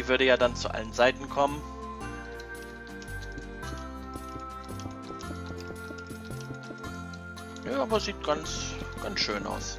Die würde ja dann zu allen Seiten kommen. Ja, aber sieht ganz, ganz schön aus.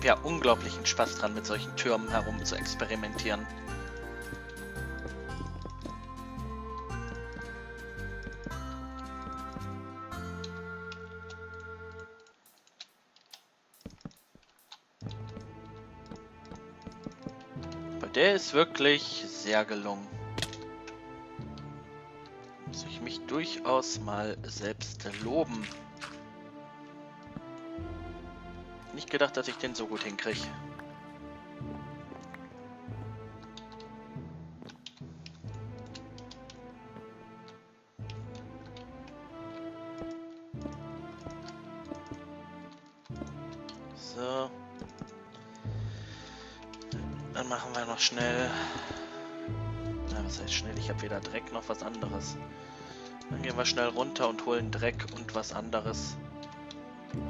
Habe ja unglaublichen Spaß dran, mit solchen Türmen herum zu experimentieren. Aber der ist wirklich sehr gelungen. Muss ich mich durchaus mal selbst loben. Nicht gedacht, dass ich den so gut hinkriege. So. Dann machen wir noch schnell. Na, was heißt schnell? Ich habe weder Dreck noch was anderes. Dann gehen wir schnell runter und holen Dreck und was anderes.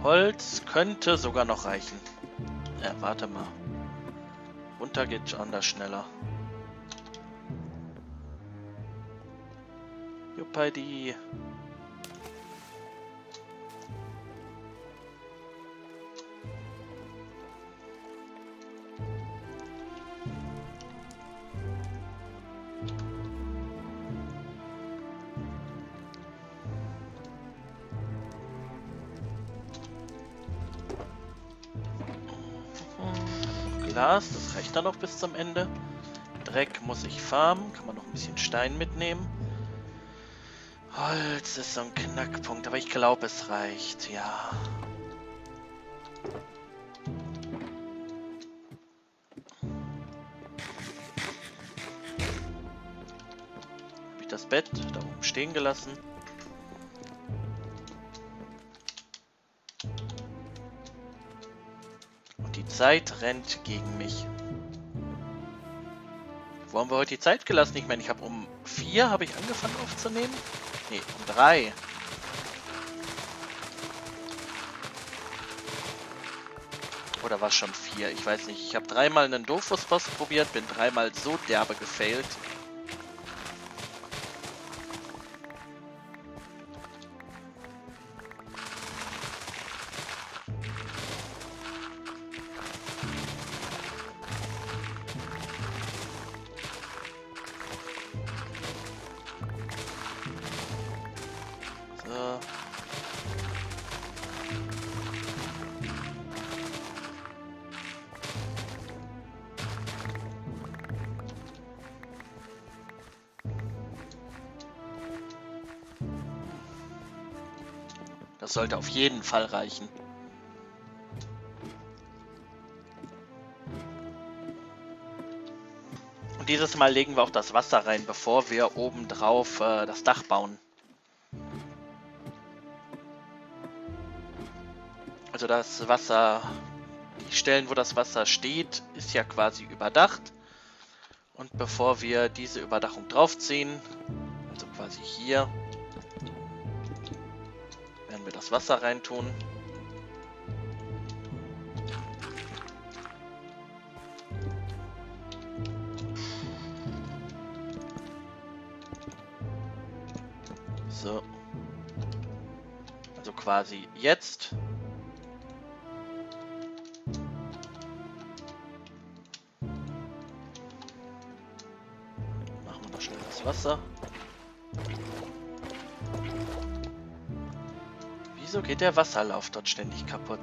Holz könnte sogar noch reichen. Ja, warte mal. Runter geht anders schneller. Juppidi. Reicht dann noch bis zum Ende. Dreck muss ich farmen, kann man noch ein bisschen Stein mitnehmen. Holz ist so ein Knackpunkt, aber ich glaube es reicht, ja. Habe ich das Bett da oben stehen gelassen? Und die Zeit rennt gegen mich. Wo haben wir heute die Zeit gelassen? Ich meine, ich habe um vier habe ich angefangen aufzunehmen. Nee, um drei. Oder war es schon vier? Ich weiß nicht. Ich habe dreimal einen Dofus-Boss probiert, bin dreimal so derbe gefailt. Jeden Fall reichen. Und dieses Mal legen wir auch das Wasser rein, bevor wir oben drauf äh, das Dach bauen. Also das Wasser, die Stellen, wo das Wasser steht, ist ja quasi überdacht. Und bevor wir diese Überdachung draufziehen, also quasi hier, das Wasser reintun. So. Also quasi jetzt Machen wir noch schnell das Wasser. Wieso geht der Wasserlauf dort ständig kaputt?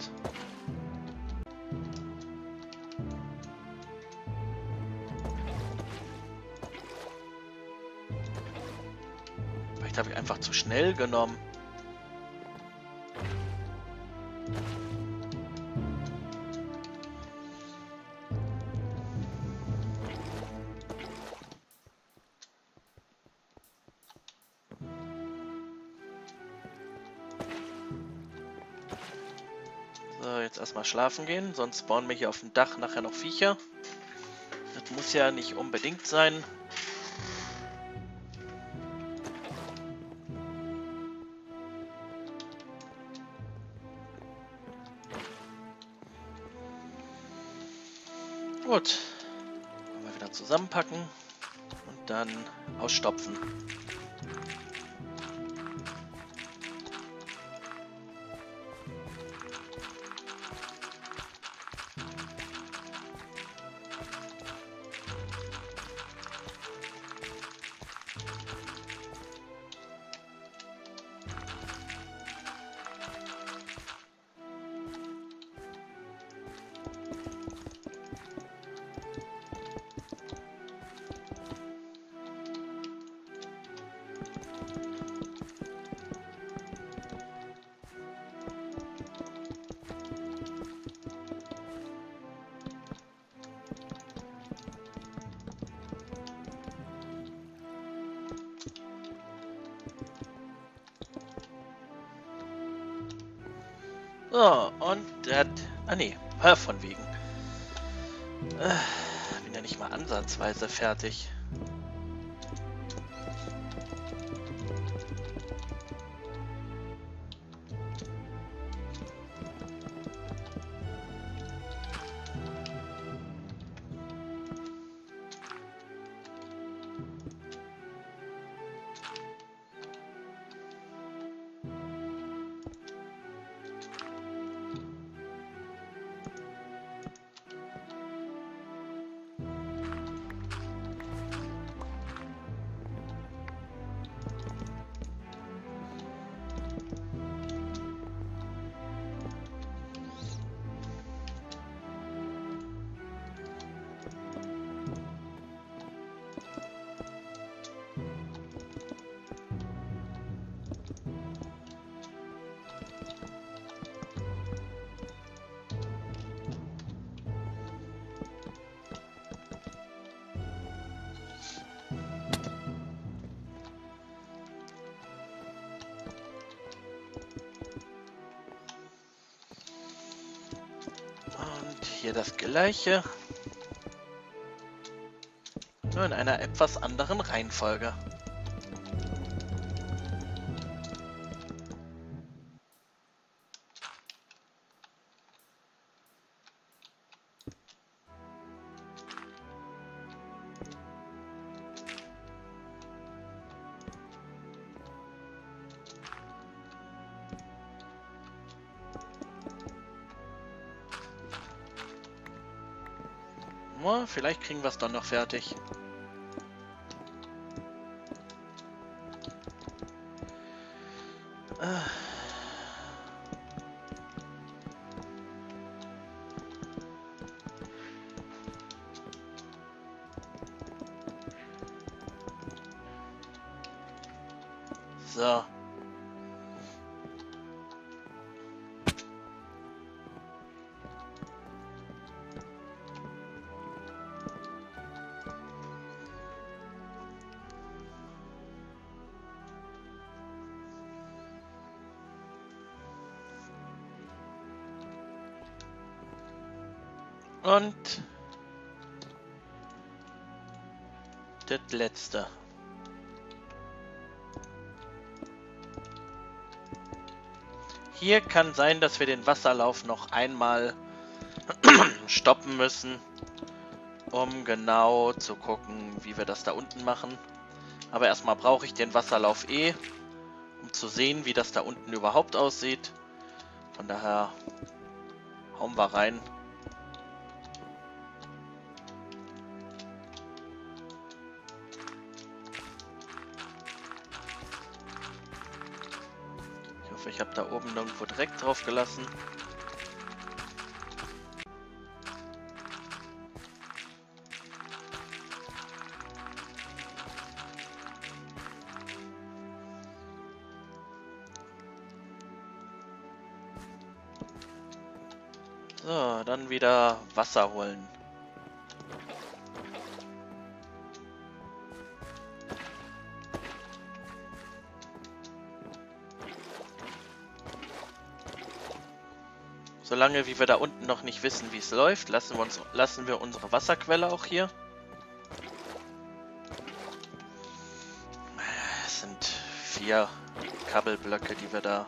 Vielleicht habe ich einfach zu schnell genommen. Jetzt erstmal schlafen gehen, sonst spawnen wir hier auf dem Dach nachher noch Viecher. Das muss ja nicht unbedingt sein. Gut. Mal wieder zusammenpacken und dann ausstopfen. So, und der hat... Ah nee, von wegen. Äh, bin ja nicht mal ansatzweise fertig. Hier das gleiche. Nur in einer etwas anderen Reihenfolge. Vielleicht kriegen wir es dann noch fertig. So. Und das letzte. Hier kann sein, dass wir den Wasserlauf noch einmal stoppen müssen, um genau zu gucken, wie wir das da unten machen. Aber erstmal brauche ich den Wasserlauf eh, um zu sehen, wie das da unten überhaupt aussieht. Von daher hauen wir rein. hoffe, ich habe da oben irgendwo direkt drauf gelassen. So, dann wieder Wasser holen. Solange wie wir da unten noch nicht wissen, wie es läuft, lassen wir, uns, lassen wir unsere Wasserquelle auch hier. Es sind vier Kabelblöcke, die wir da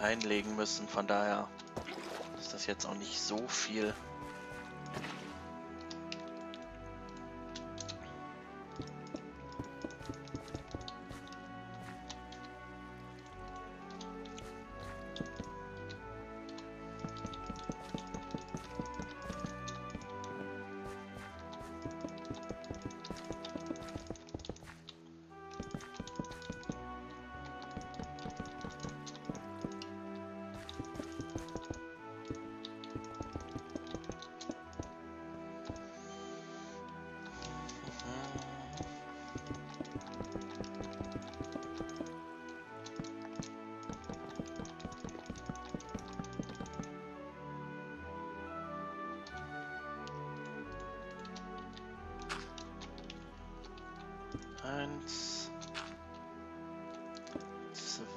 einlegen müssen. Von daher ist das jetzt auch nicht so viel.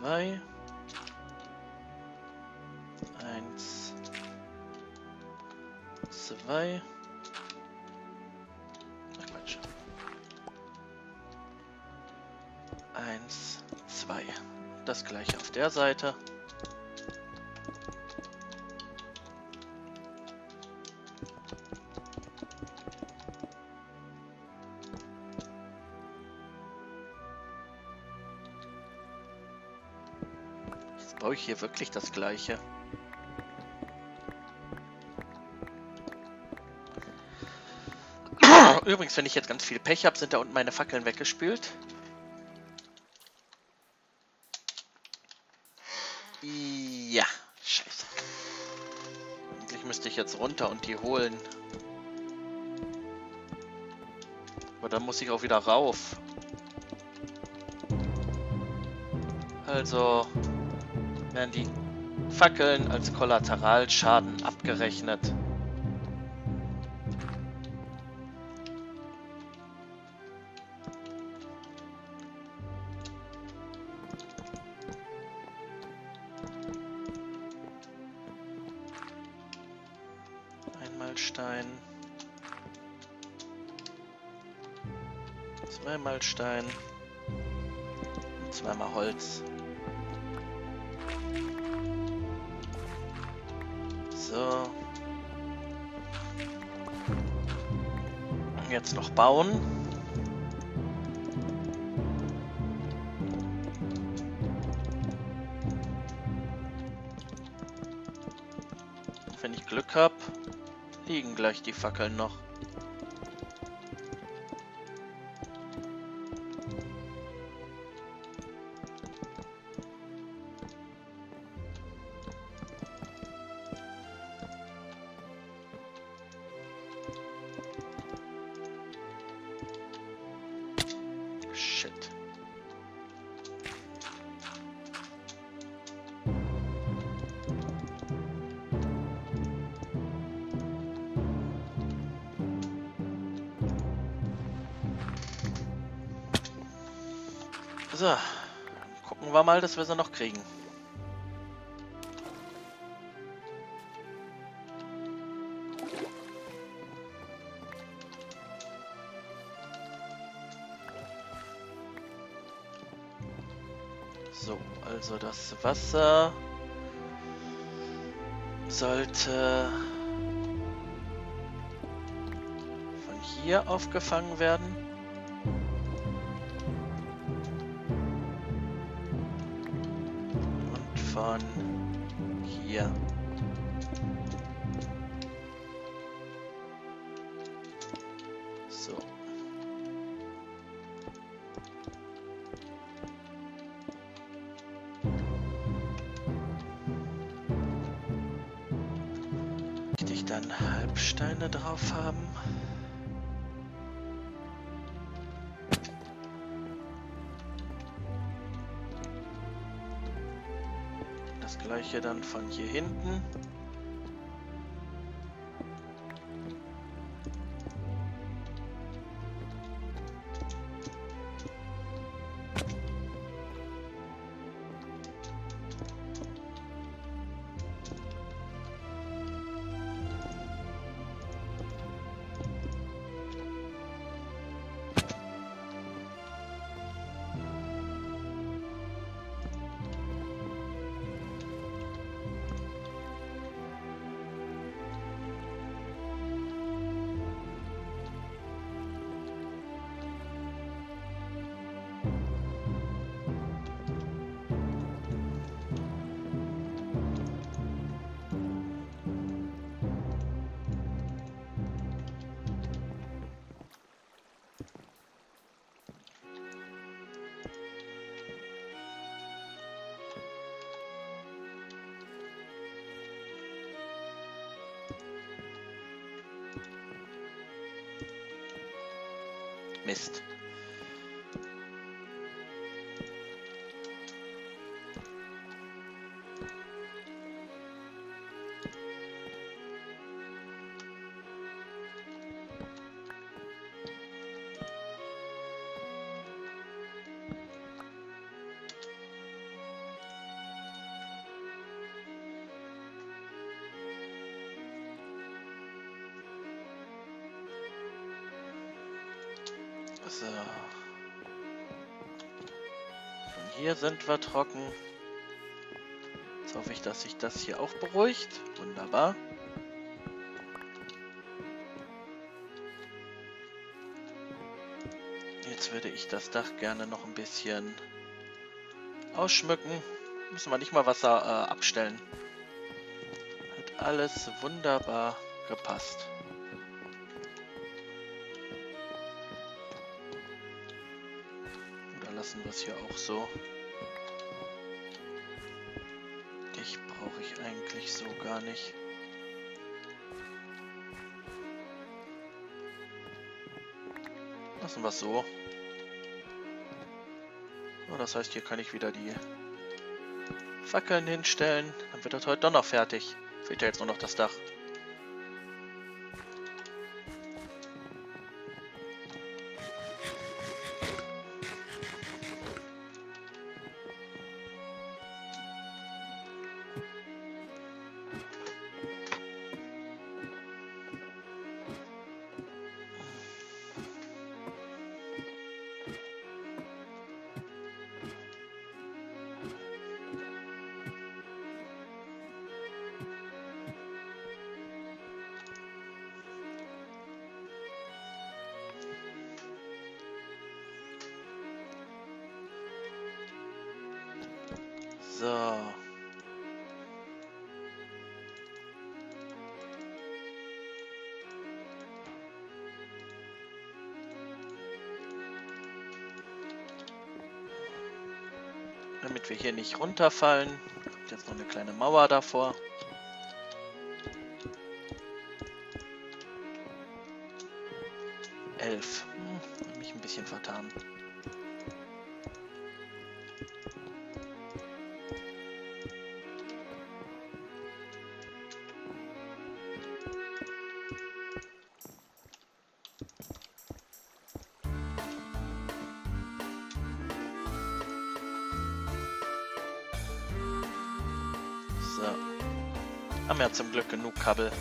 2, 1, 2, ach Quatsch, 1, 2, das gleiche auf der Seite. Baue ich hier wirklich das gleiche. Übrigens, wenn ich jetzt ganz viel Pech habe, sind da unten meine Fackeln weggespült. Ja, scheiße. Eigentlich müsste ich jetzt runter und die holen. Aber dann muss ich auch wieder rauf. Also werden die Fackeln als Kollateralschaden abgerechnet. Einmal Stein. Zweimal Stein. Zweimal Holz. Und Jetzt noch bauen. Wenn ich Glück habe, liegen gleich die Fackeln noch. Dass wir sie noch kriegen. So, also das Wasser sollte von hier aufgefangen werden. Hier. Dann von hier hinten. Mist. So. Von hier sind wir trocken. Jetzt hoffe ich, dass sich das hier auch beruhigt. Wunderbar. Jetzt würde ich das Dach gerne noch ein bisschen ausschmücken. Müssen wir nicht mal Wasser äh, abstellen. Hat alles wunderbar gepasst. Lassen es hier auch so. Dich brauche ich eigentlich so gar nicht. Lassen wir es so. Oh, das heißt, hier kann ich wieder die Fackeln hinstellen. Dann wird das heute doch noch fertig. Fehlt ja jetzt nur noch das Dach. Hier nicht runterfallen, kommt jetzt noch eine kleine Mauer davor. Elf. Hm, mich ein bisschen vertan. Ja zum Glück genug Kabel.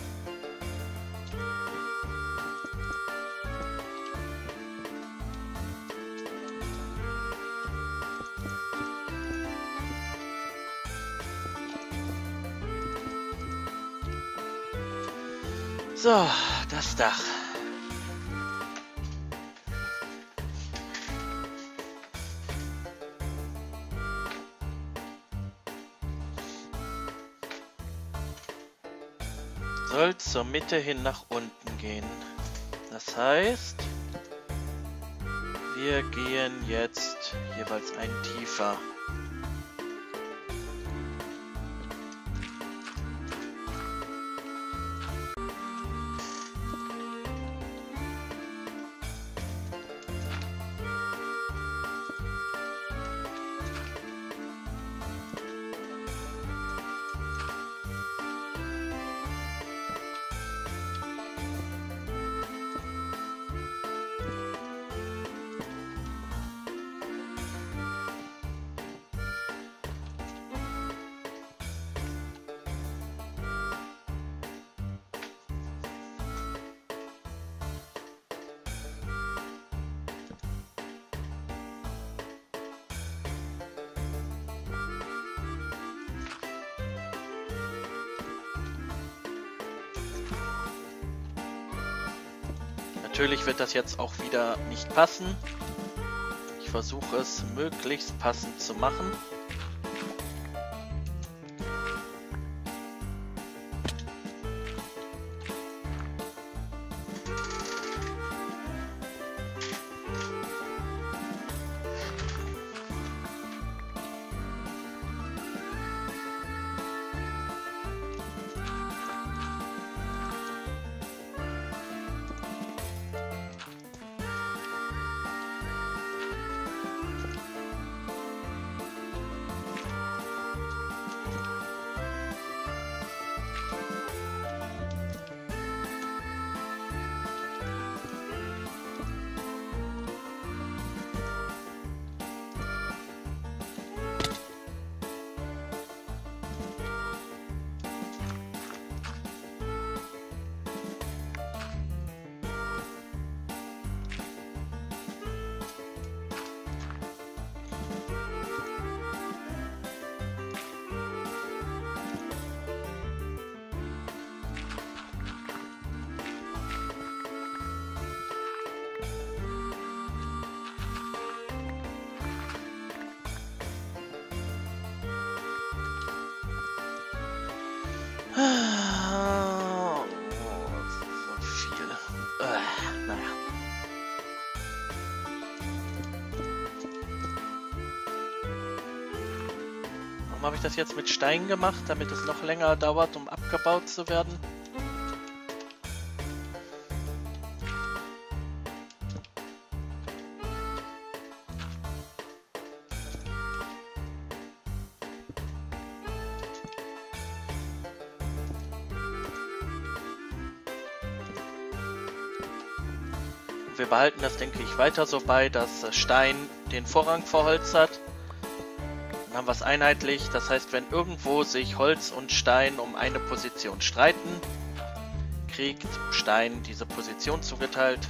So, das Dach. Zur Mitte hin nach unten gehen. Das heißt, wir gehen jetzt jeweils ein tiefer. Natürlich wird das jetzt auch wieder nicht passen. Ich versuche es möglichst passend zu machen. Ich das jetzt mit Stein gemacht, damit es noch länger dauert, um abgebaut zu werden? Wir behalten das, denke ich, weiter so bei, dass Stein den Vorrang vor Holz hat haben wir es einheitlich. Das heißt, wenn irgendwo sich Holz und Stein um eine Position streiten, kriegt Stein diese Position zugeteilt.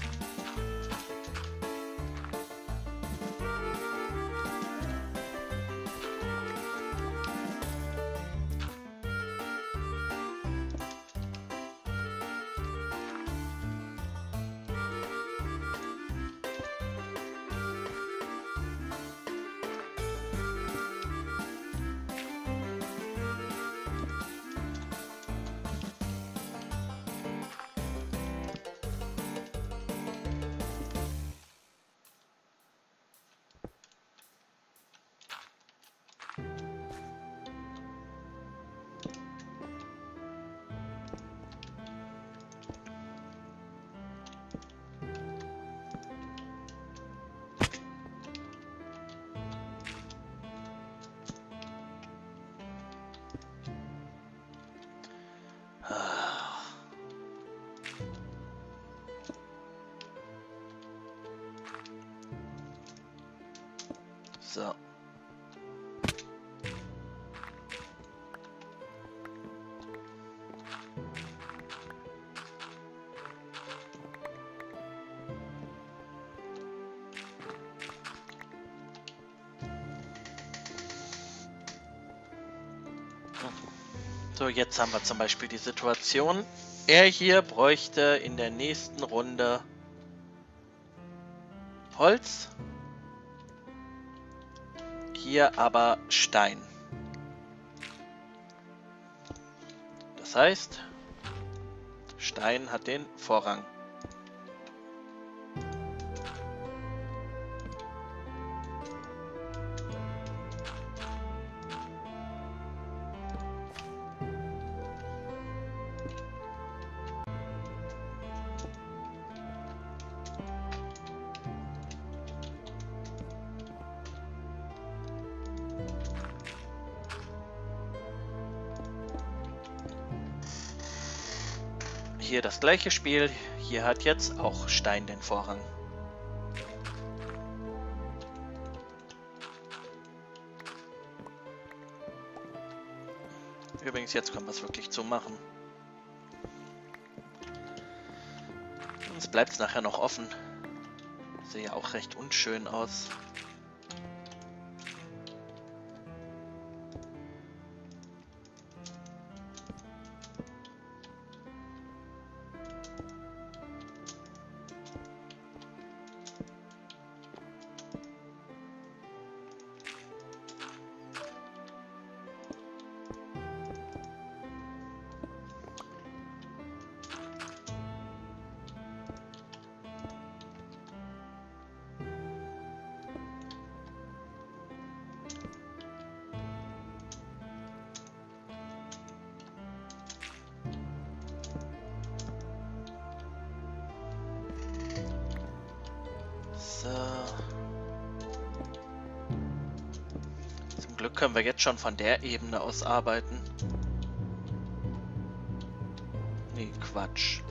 So, jetzt haben wir zum Beispiel die Situation. Er hier bräuchte in der nächsten Runde Holz hier aber Stein. Das heißt, Stein hat den Vorrang. Gleiche Spiel. Hier hat jetzt auch Stein den Vorrang. Übrigens, jetzt können wir es wirklich zumachen. Sonst bleibt es nachher noch offen. Sieht ja auch recht unschön aus. Wir jetzt schon von der Ebene aus arbeiten. Nee, Quatsch.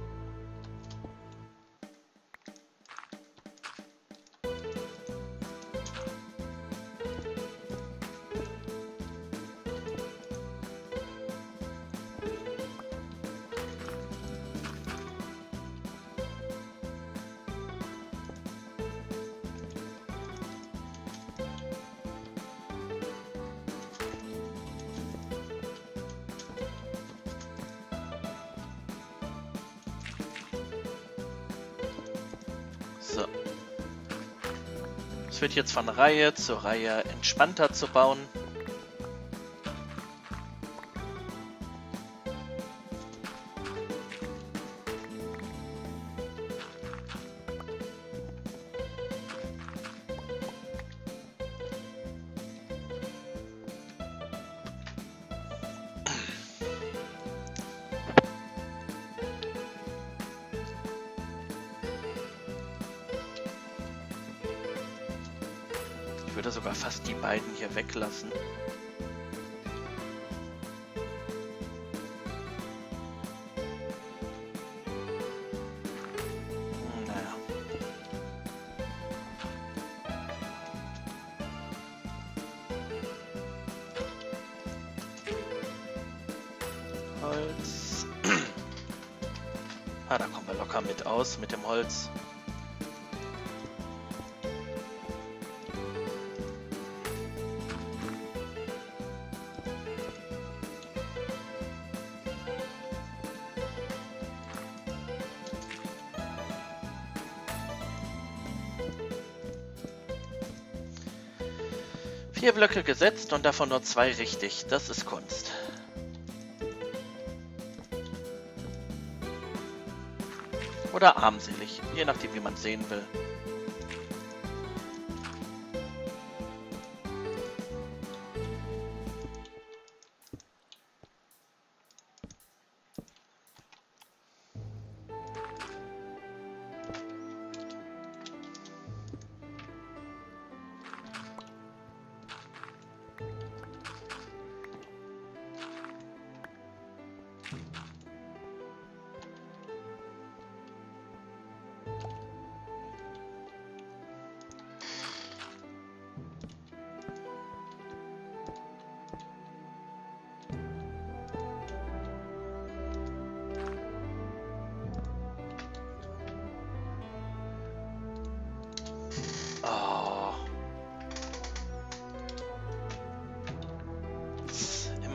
Es wird jetzt von Reihe zu Reihe entspannter zu bauen. Holz. ah, da kommen wir locker mit aus mit dem Holz. Vier Blöcke gesetzt und davon nur zwei richtig. Das ist Kunst. Oder armselig, je nachdem wie man sehen will.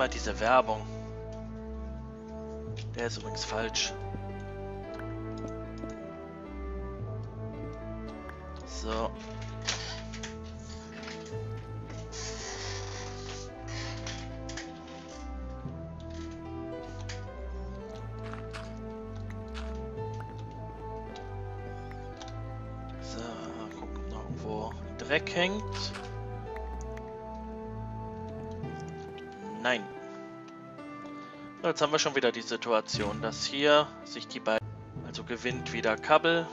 Immer diese Werbung. Der ist übrigens falsch. Jetzt haben wir schon wieder die Situation, dass hier sich die beiden... Also gewinnt wieder Kabel.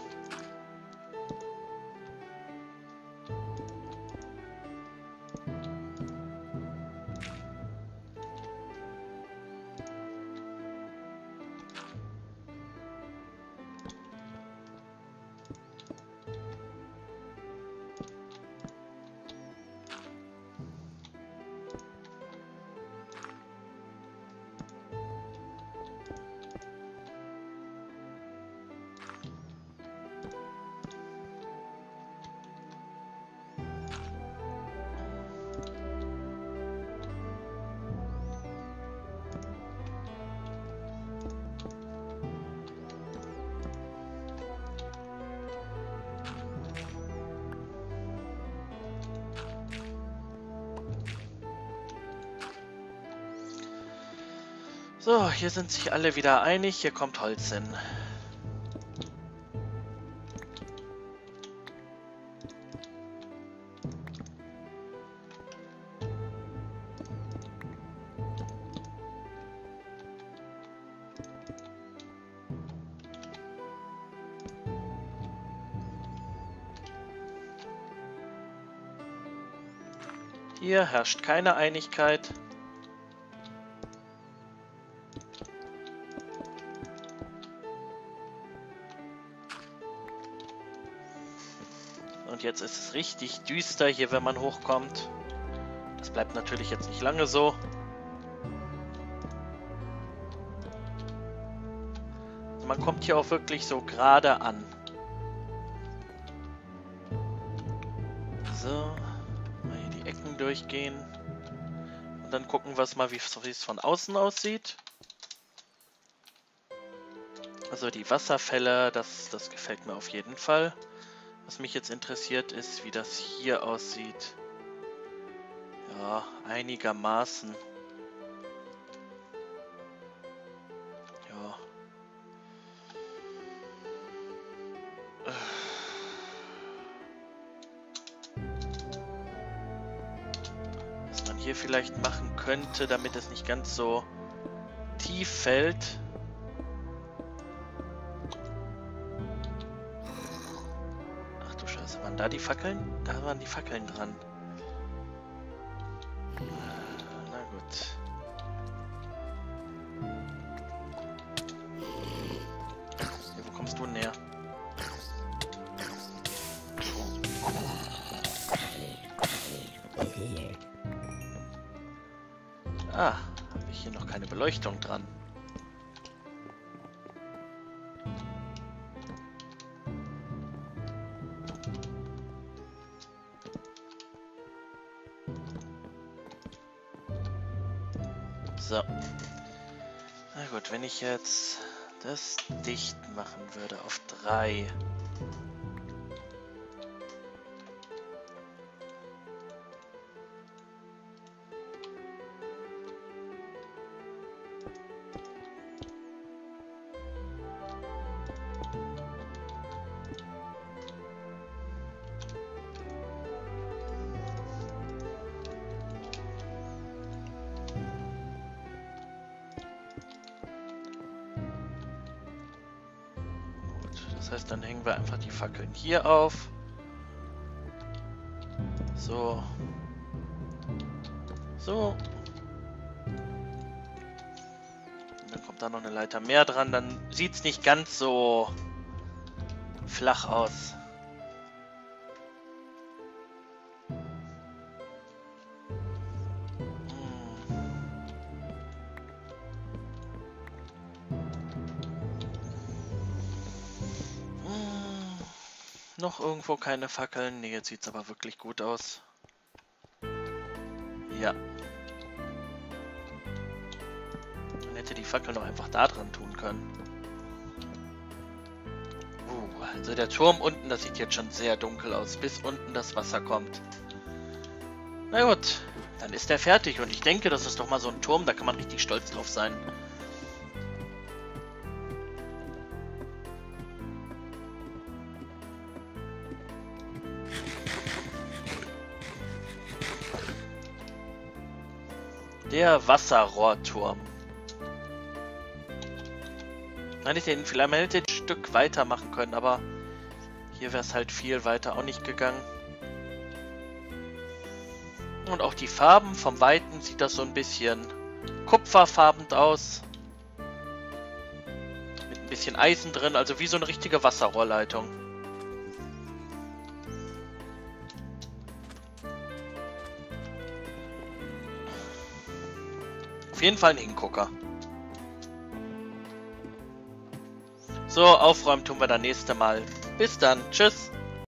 Hier sind sich alle wieder einig. Hier kommt Holz hin. Hier herrscht keine Einigkeit. Jetzt ist es richtig düster hier, wenn man hochkommt. Das bleibt natürlich jetzt nicht lange so. Also man kommt hier auch wirklich so gerade an. So, mal hier die Ecken durchgehen. Und dann gucken wir es mal, wie es von außen aussieht. Also die Wasserfälle, das, das gefällt mir auf jeden Fall. Was mich jetzt interessiert ist, wie das hier aussieht. Ja, einigermaßen. Ja. Was man hier vielleicht machen könnte, damit es nicht ganz so tief fällt. Da die Fackeln? Da waren die Fackeln dran. Jetzt das dicht machen würde auf drei. Das heißt, dann hängen wir einfach die Fackeln hier auf. So. So. Und dann kommt da noch eine Leiter mehr dran. Dann sieht es nicht ganz so flach aus. Irgendwo keine Fackeln? Ne, jetzt sieht es aber wirklich gut aus. Ja. Man hätte die Fackel noch einfach da dran tun können. Uh, also der Turm unten, das sieht jetzt schon sehr dunkel aus, bis unten das Wasser kommt. Na gut, dann ist der fertig und ich denke, das ist doch mal so ein Turm, da kann man richtig stolz drauf sein. Der Wasserrohrturm. Hätte den vielleicht hätte ein Stück weiter machen können, aber hier wäre es halt viel weiter auch nicht gegangen. Und auch die Farben, vom Weiten sieht das so ein bisschen kupferfarbend aus. Mit ein bisschen Eisen drin, also wie so eine richtige Wasserrohrleitung. Auf jeden Fall ein Hingucker. So, aufräumen tun wir dann nächste Mal. Bis dann. Tschüss.